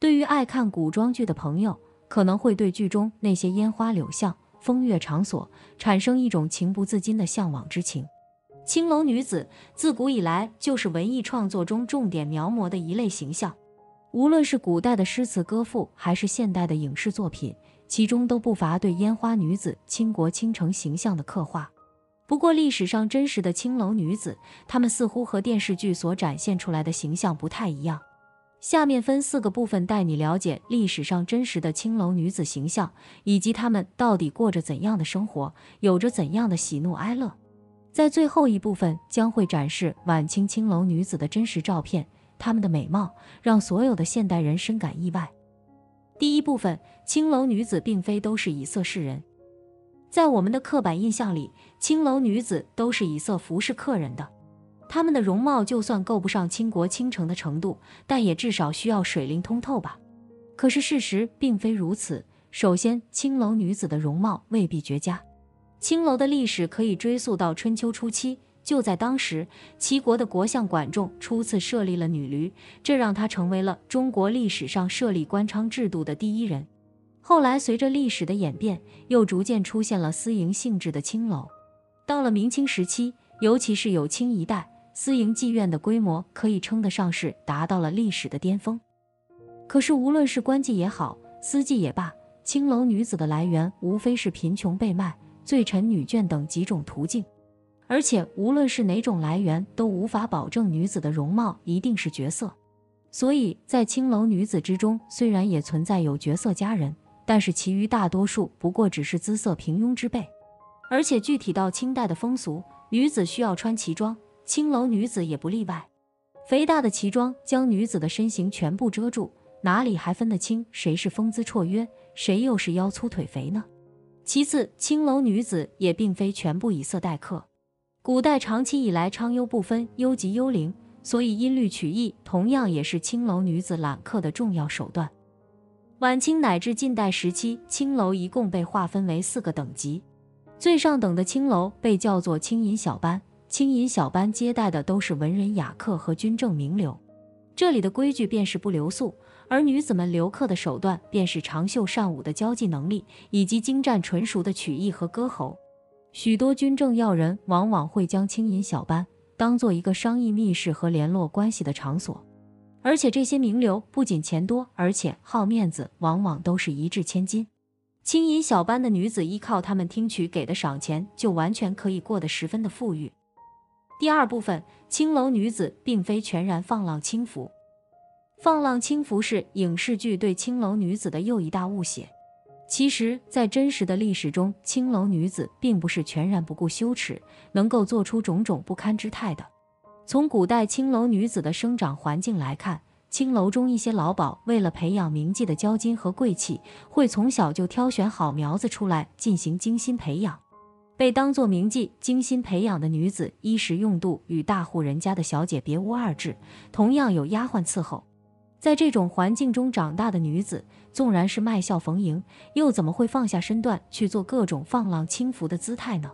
对于爱看古装剧的朋友，可能会对剧中那些烟花柳巷、风月场所产生一种情不自禁的向往之情。青楼女子自古以来就是文艺创作中重点描摹的一类形象，无论是古代的诗词歌赋，还是现代的影视作品，其中都不乏对烟花女子倾国倾城形象的刻画。不过，历史上真实的青楼女子，她们似乎和电视剧所展现出来的形象不太一样。下面分四个部分带你了解历史上真实的青楼女子形象，以及她们到底过着怎样的生活，有着怎样的喜怒哀乐。在最后一部分将会展示晚清青楼女子的真实照片，她们的美貌让所有的现代人深感意外。第一部分，青楼女子并非都是以色侍人，在我们的刻板印象里，青楼女子都是以色服侍客人的。她们的容貌就算够不上倾国倾城的程度，但也至少需要水灵通透吧。可是事实并非如此。首先，青楼女子的容貌未必绝佳。青楼的历史可以追溯到春秋初期，就在当时，齐国的国相管仲初次设立了女驴，这让他成为了中国历史上设立官娼制度的第一人。后来，随着历史的演变，又逐渐出现了私营性质的青楼。到了明清时期，尤其是有清一代，私营妓院的规模可以称得上是达到了历史的巅峰。可是，无论是官妓也好，私妓也罢，青楼女子的来源无非是贫穷被卖。罪臣女眷等几种途径，而且无论是哪种来源，都无法保证女子的容貌一定是绝色。所以在青楼女子之中，虽然也存在有绝色佳人，但是其余大多数不过只是姿色平庸之辈。而且具体到清代的风俗，女子需要穿旗装，青楼女子也不例外。肥大的旗装将女子的身形全部遮住，哪里还分得清谁是风姿绰约，谁又是腰粗腿肥呢？其次，青楼女子也并非全部以色待客。古代长期以来娼优不分，优及幽灵，所以音律曲艺同样也是青楼女子揽客的重要手段。晚清乃至近代时期，青楼一共被划分为四个等级。最上等的青楼被叫做青银小班，青银小班接待的都是文人雅客和军政名流，这里的规矩便是不留宿。而女子们留客的手段，便是长袖善舞的交际能力，以及精湛纯熟的曲艺和歌喉。许多军政要人往往会将青银小班当做一个商议密室和联络关系的场所。而且这些名流不仅钱多，而且好面子，往往都是一掷千金。青银小班的女子依靠他们听取给的赏钱，就完全可以过得十分的富裕。第二部分，青楼女子并非全然放浪轻浮。放浪轻浮是影视剧对青楼女子的又一大误解。其实，在真实的历史中，青楼女子并不是全然不顾羞耻，能够做出种种不堪之态的。从古代青楼女子的生长环境来看，青楼中一些老鸨为了培养名妓的娇矜和贵气，会从小就挑选好苗子出来进行精心培养。被当作名妓精心培养的女子，衣食用度与大户人家的小姐别无二致，同样有丫鬟伺候。在这种环境中长大的女子，纵然是卖笑逢迎，又怎么会放下身段去做各种放浪轻浮的姿态呢？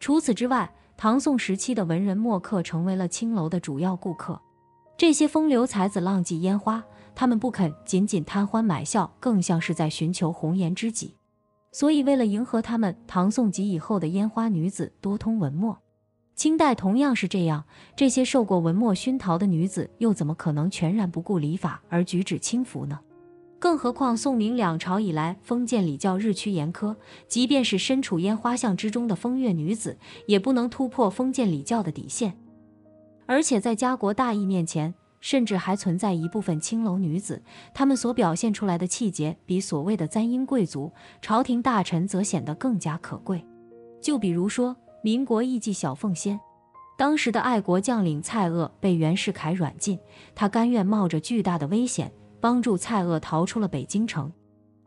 除此之外，唐宋时期的文人墨客成为了青楼的主要顾客。这些风流才子浪迹烟花，他们不肯仅仅贪欢买笑，更像是在寻求红颜知己。所以，为了迎合他们，唐宋及以后的烟花女子多通文墨。清代同样是这样，这些受过文墨熏陶的女子，又怎么可能全然不顾礼法而举止轻浮呢？更何况宋明两朝以来，封建礼教日趋严苛，即便是身处烟花巷之中的风月女子，也不能突破封建礼教的底线。而且在家国大义面前，甚至还存在一部分青楼女子，她们所表现出来的气节，比所谓的簪缨贵族、朝廷大臣则显得更加可贵。就比如说。民国艺妓小凤仙，当时的爱国将领蔡锷被袁世凯软禁，他甘愿冒着巨大的危险，帮助蔡锷逃出了北京城。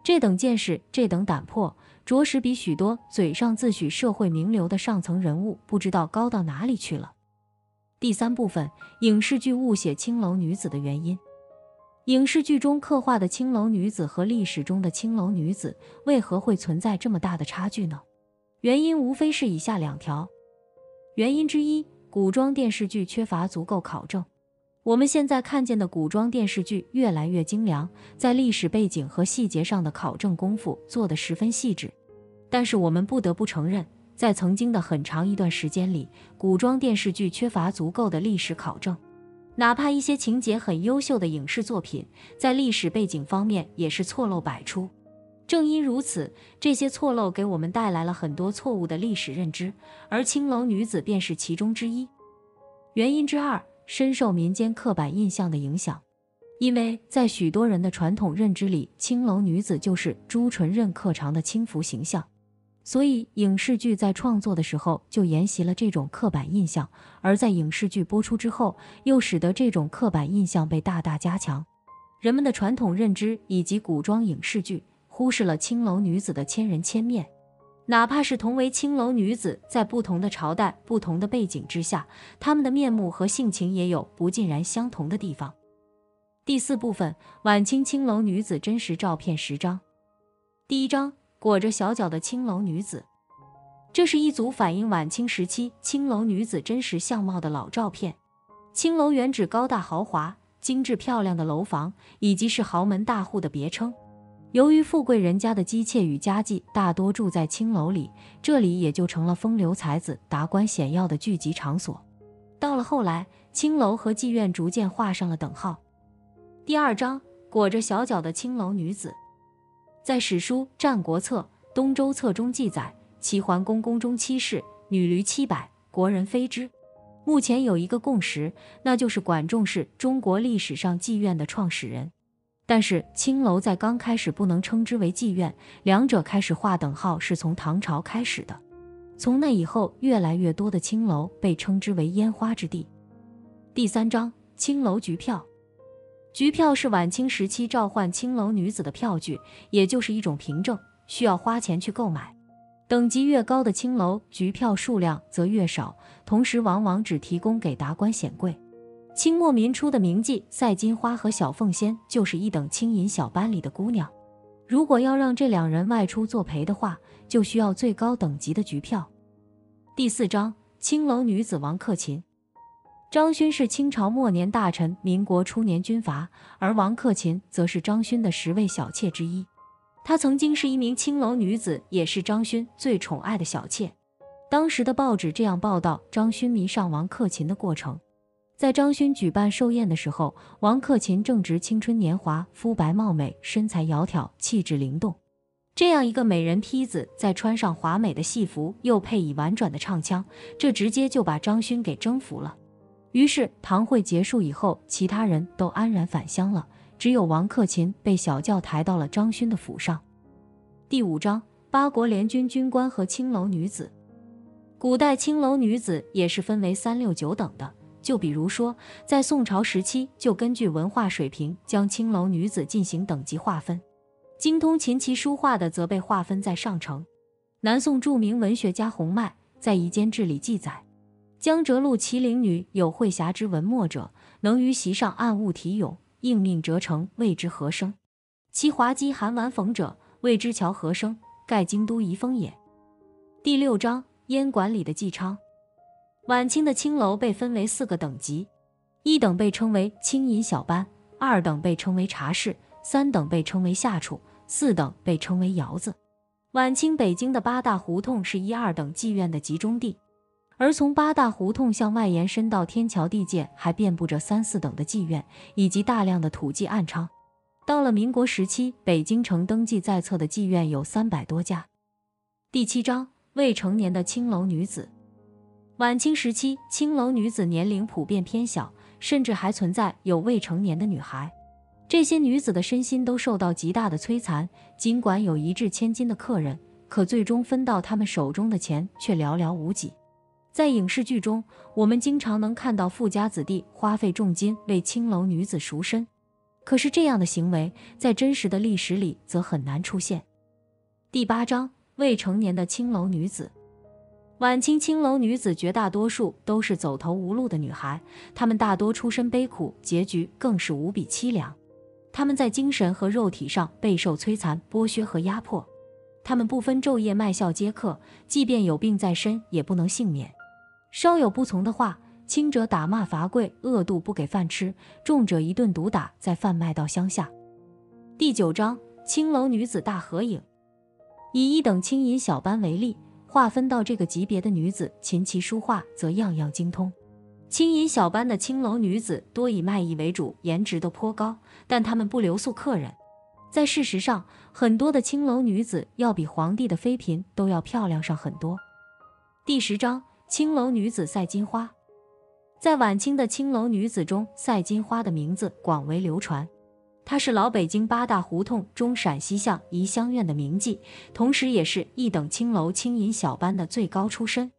这等见识，这等胆魄，着实比许多嘴上自诩社会名流的上层人物不知道高到哪里去了。第三部分，影视剧误写青楼女子的原因。影视剧中刻画的青楼女子和历史中的青楼女子，为何会存在这么大的差距呢？原因无非是以下两条。原因之一，古装电视剧缺乏足够考证。我们现在看见的古装电视剧越来越精良，在历史背景和细节上的考证功夫做得十分细致。但是我们不得不承认，在曾经的很长一段时间里，古装电视剧缺乏足够的历史考证，哪怕一些情节很优秀的影视作品，在历史背景方面也是错漏百出。正因如此，这些错漏给我们带来了很多错误的历史认知，而青楼女子便是其中之一。原因之二。深受民间刻板印象的影响，因为在许多人的传统认知里，青楼女子就是朱唇任客长的轻浮形象，所以影视剧在创作的时候就沿袭了这种刻板印象，而在影视剧播出之后，又使得这种刻板印象被大大加强。人们的传统认知以及古装影视剧忽视了青楼女子的千人千面。哪怕是同为青楼女子，在不同的朝代、不同的背景之下，她们的面目和性情也有不尽然相同的地方。第四部分：晚清青楼女子真实照片十张。第一张，裹着小脚的青楼女子，这是一组反映晚清时期青楼女子真实相貌的老照片。青楼原指高大豪华、精致漂亮的楼房，以及是豪门大户的别称。由于富贵人家的姬妾与家妓大多住在青楼里，这里也就成了风流才子、达官显要的聚集场所。到了后来，青楼和妓院逐渐画上了等号。第二章，裹着小脚的青楼女子，在史书《战国策·东周策》中记载：齐桓公宫中妻室，女驴七百，国人非之。目前有一个共识，那就是管仲是中国历史上妓院的创始人。但是青楼在刚开始不能称之为妓院，两者开始划等号是从唐朝开始的。从那以后，越来越多的青楼被称之为烟花之地。第三章，青楼局票。局票是晚清时期召唤青楼女子的票据，也就是一种凭证，需要花钱去购买。等级越高的青楼，局票数量则越少，同时往往只提供给达官显贵。清末民初的名妓赛金花和小凤仙就是一等青银小班里的姑娘。如果要让这两人外出作陪的话，就需要最高等级的局票。第四章，青楼女子王克勤。张勋是清朝末年大臣，民国初年军阀，而王克勤则是张勋的十位小妾之一。她曾经是一名青楼女子，也是张勋最宠爱的小妾。当时的报纸这样报道张勋迷上王克勤的过程。在张勋举办寿宴的时候，王克勤正值青春年华，肤白貌美，身材窈窕，气质灵动。这样一个美人坯子，再穿上华美的戏服，又配以婉转的唱腔，这直接就把张勋给征服了。于是堂会结束以后，其他人都安然返乡了，只有王克勤被小轿抬到了张勋的府上。第五章：八国联军军官和青楼女子。古代青楼女子也是分为三六九等的。就比如说，在宋朝时期，就根据文化水平将青楼女子进行等级划分，精通琴棋书画的则被划分在上层。南宋著名文学家洪迈在《夷坚志》里记载：江浙路麒麟女有会侠之文墨者，能于席上暗物题咏，应命折成，谓之何声？其滑稽含玩讽者，谓之乔何声？盖京都遗风也。第六章，烟馆里的纪昌。晚清的青楼被分为四个等级，一等被称为青银小班，二等被称为茶室，三等被称为下处，四等被称为窑子。晚清北京的八大胡同是一二等妓院的集中地，而从八大胡同向外延伸到天桥地界，还遍布着三四等的妓院以及大量的土妓暗娼。到了民国时期，北京城登记在册的妓院有三百多家。第七章，未成年的青楼女子。晚清时期，青楼女子年龄普遍偏小，甚至还存在有未成年的女孩。这些女子的身心都受到极大的摧残，尽管有一掷千金的客人，可最终分到他们手中的钱却寥寥无几。在影视剧中，我们经常能看到富家子弟花费重金为青楼女子赎身，可是这样的行为在真实的历史里则很难出现。第八章：未成年的青楼女子。晚清青楼女子绝大多数都是走投无路的女孩，她们大多出身悲苦，结局更是无比凄凉。她们在精神和肉体上备受摧残、剥削和压迫，她们不分昼夜卖笑接客，即便有病在身也不能幸免。稍有不从的话，轻者打骂罚跪，饿肚不给饭吃；重者一顿毒打，再贩卖到乡下。第九章青楼女子大合影。以一等青银小班为例，划分到这个级别的女子，琴棋书画则样样精通。青银小班的青楼女子多以卖艺为主，颜值都颇高，但她们不留宿客人。在事实上，很多的青楼女子要比皇帝的妃嫔都要漂亮上很多。第十章青楼女子赛金花。在晚清的青楼女子中，赛金花的名字广为流传。她是老北京八大胡同中陕西巷怡香院的名妓，同时也是一等青楼青银小班的最高出身。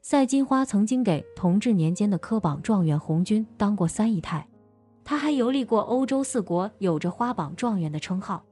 赛金花曾经给同治年间的科榜状元红军当过三姨太，她还游历过欧洲四国，有着花榜状元的称号。